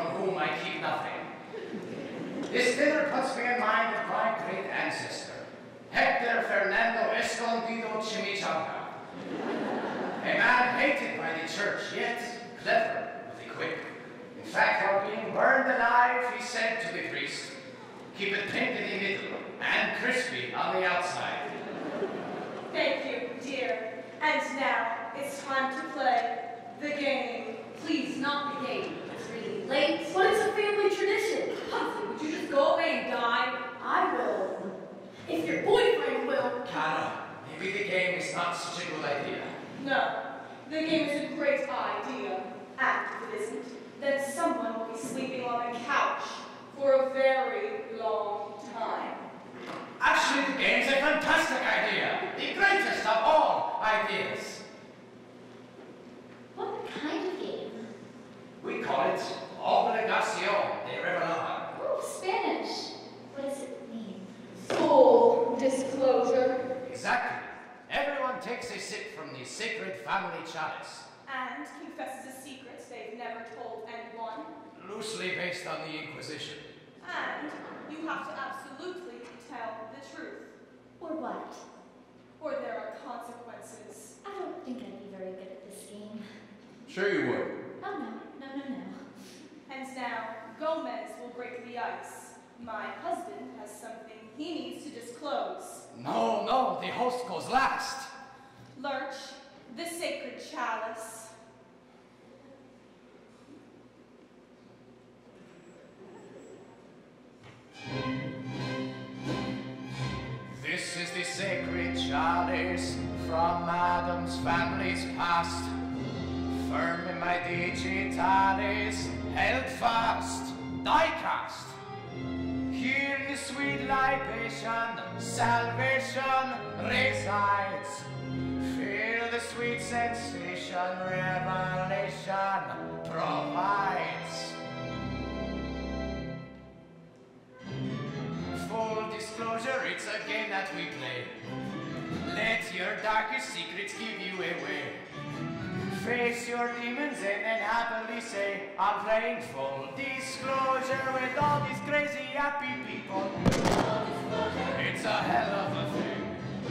from whom I keep nothing. This dinner puts me in mind of my great ancestor, Hector Fernando Escondido Chimichanga. A man hated by the church, yet clever with the quick. In fact, while being burned alive, he said to the priest, keep it pink in the middle and crispy on the outside. Thank you, dear. And now it's time to play the game. Please, not the game. It's really late. But it's a family tradition. Humphrey, would you just go away and die? I will. If your boyfriend will. Cara, maybe the game is not such a good idea. No, the game is a great idea. And if it isn't, then someone will be sleeping on the couch for a very long time. Actually, the game's a fantastic idea. The greatest of all ideas. What kind of game? We call it Obligación de Revelar. Oh, Spanish. What does it mean? Full disclosure. Exactly. Everyone takes a sip from the sacred family chalice, And confesses a secret they've never told anyone. loosely based on the Inquisition. And you have to absolutely tell the truth. Or what? Or there are consequences. I don't think I'd be very good at this game. Sure you would. Oh, no. No, no, no. And now, Gomez will break the ice. My husband has something he needs to disclose. No, no, the host goes last. Lurch, the sacred chalice. This is the sacred chalice from Addams family's past. Firm in my digitalis, held fast, die cast. Here in the sweet libation, salvation resides. Feel the sweet sensation, revelation provides. Full disclosure, it's a game that we play. Let your darkest secrets give you away. Face your demons and then happily say, I'm playing full disclosure with all these crazy happy people. It's a hell of a thing.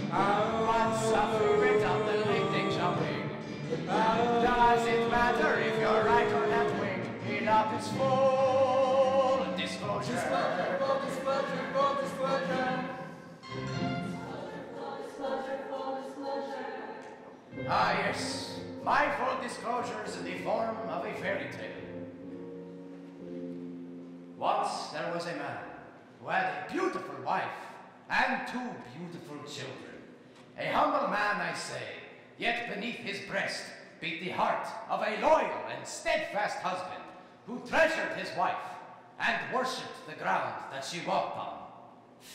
What's a favorite on the late jumping? Does it matter if you're right or left wing? It up is full disclosure. Full disclosure, full disclosure. Ah, yes. My full disclosure is in the form of a fairy tale. Once there was a man who had a beautiful wife and two beautiful children. A humble man, I say, yet beneath his breast beat the heart of a loyal and steadfast husband who treasured his wife and worshipped the ground that she walked on.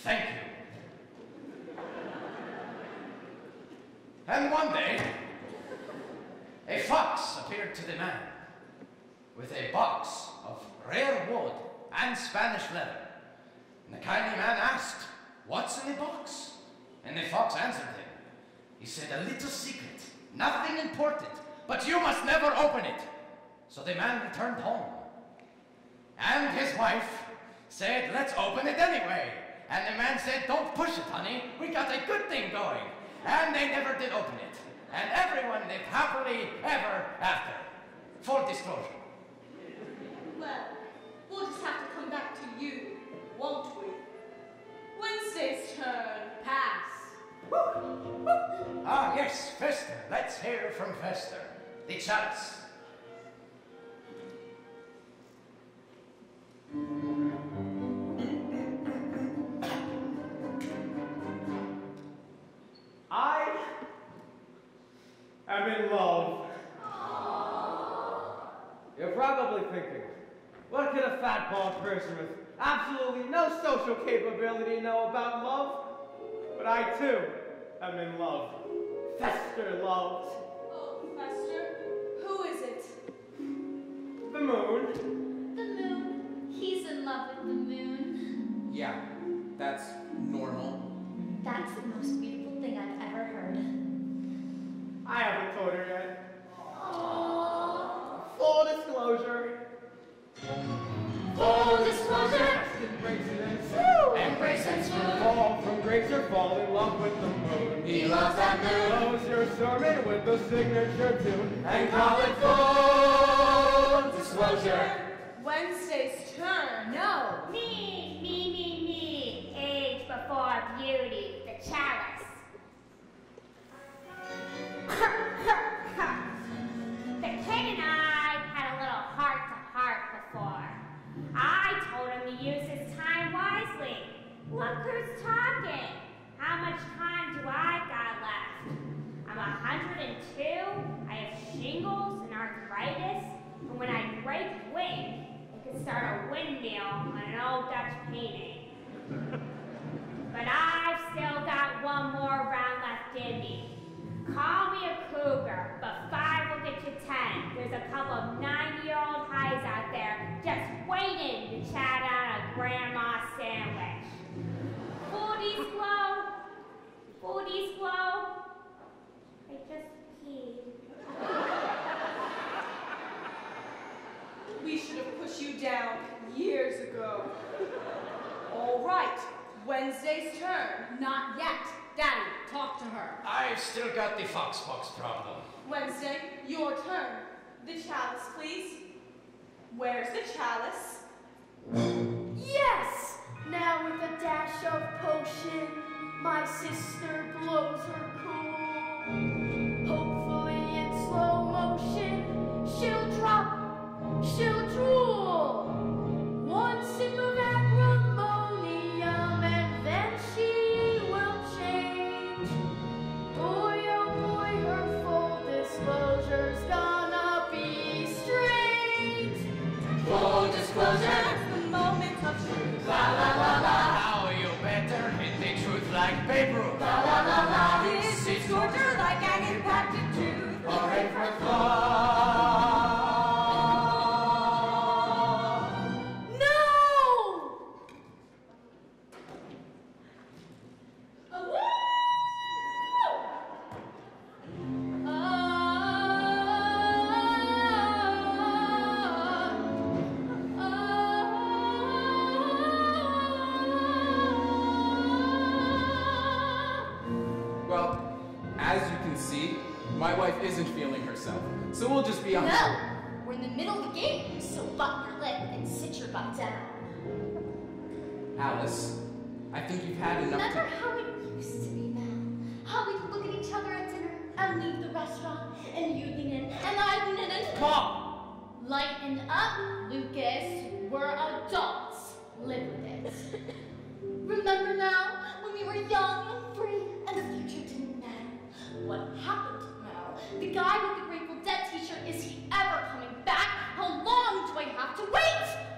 Thank you. And one day, a fox appeared to the man with a box of rare wood and Spanish leather. And the kindly man asked, What's in the box? And the fox answered him. He said, A little secret, nothing important, but you must never open it. So the man returned home. And his wife said, Let's open it anyway. And the man said, Don't push it, honey. We got a good thing going. And they never did open it. And everyone lived happily ever after. Full disclosure. Well, we'll just have to come back to you, won't we? Wednesday's turn. Pass. Ah, yes, Fester. Let's hear from Fester. The chalice. I am in love. You're probably thinking, what could a fat bald person with absolutely no social capability know about love? But I too am in love. Fester loves Oh, Fester, who is it? the moon. The moon. He's in love with the moon. Yeah, that's normal. That's the most beautiful thing I've ever heard. I haven't told her yet. Loves that moon. Close your sermon with the signature tune And call it full disclosure. Wednesday's turn. No. Me, me, me, me. Age before beauty, the chalice. Years. All right, Wednesday's turn. Not yet. Daddy, talk to her. I've still got the fox Foxbox problem. Wednesday, your turn. The chalice, please. Where's the chalice? Yes! Now with a dash of potion, my sister blows her cool. See, my wife isn't feeling herself. So we'll just be on No! We're in the middle of the game, so button your lip and sit your butt down. Alice, I think you've had enough Remember to... how it used to be, Mal? How we could look at each other at dinner and leave the restaurant, and you'd lean in, and I'd lean in, and Mom! lighten up, Lucas. We're adults. Live with it. Remember now when we were young and free, and the future didn't matter? What happened now? The guy with the Grateful Dead T-shirt is he ever coming back? How long do I have to wait?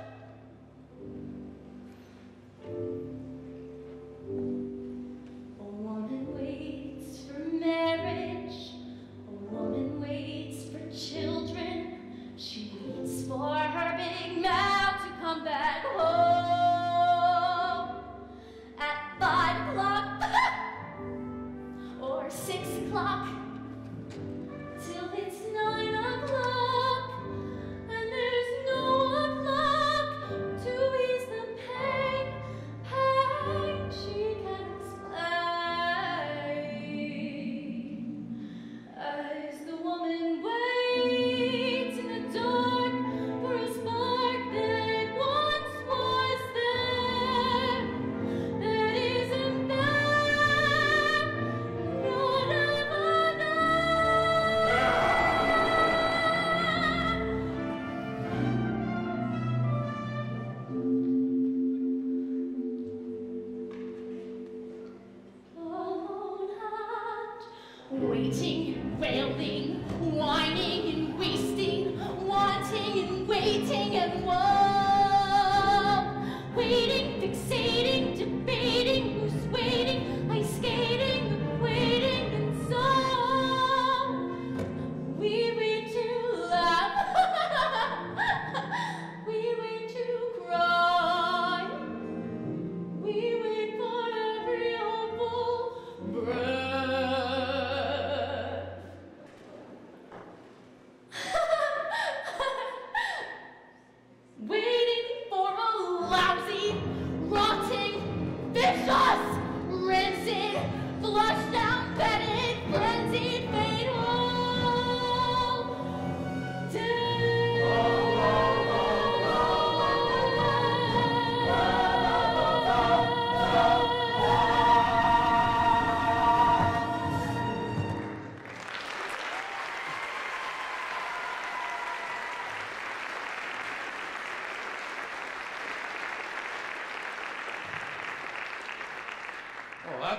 Waiting, wailing,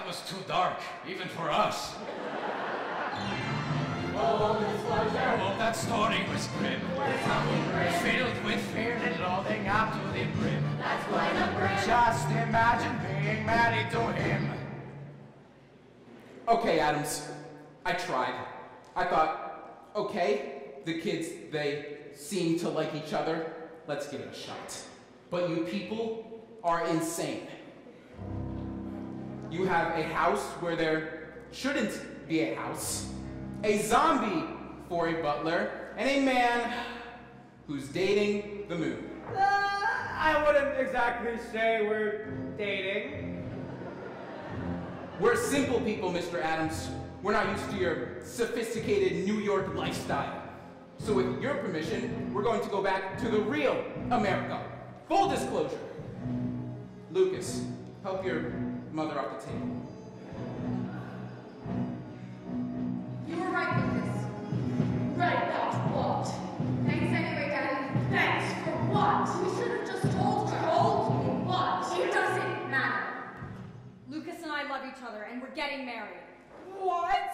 was too dark, even for us. Oh, that story was grim. Grim. Filled with fear and loathing up to the brim. That's quite a grim. Just imagine being married to him. Okay, Addams. I tried. I thought, okay, the kids, they seem to like each other. Let's give it a shot. But you people are insane. You have a house where there shouldn't be a house, a zombie for a butler, and a man who's dating the moon. Uh, I wouldn't exactly say we're dating. We're simple people, Mr. Addams. We're not used to your sophisticated New York lifestyle. So with your permission, we're going to go back to the real America. Full disclosure. Lucas, help your mother off the table. You were right, Lucas. Right about what? Thanks anyway, Daddy. Thanks for what? We should have just told her. Told me what? It doesn't matter. Lucas and I love each other, and we're getting married. What?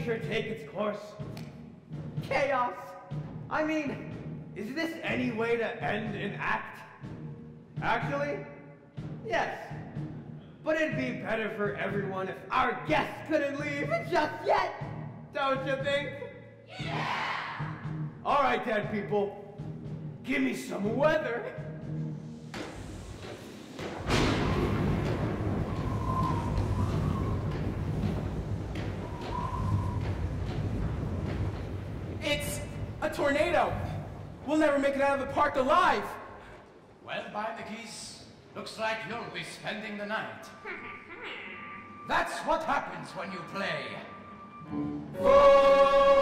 Nature take its course. Chaos. I mean, is this any way to end an act? Actually, yes. But it'd be better for everyone if our guests couldn't leave just yet. Don't you think? Yeah! All right, dead people. Give me some weather. Tornado. We'll never make it out of the park alive. Well, by the geese, looks like you'll be spending the night. That's what happens when you play. Full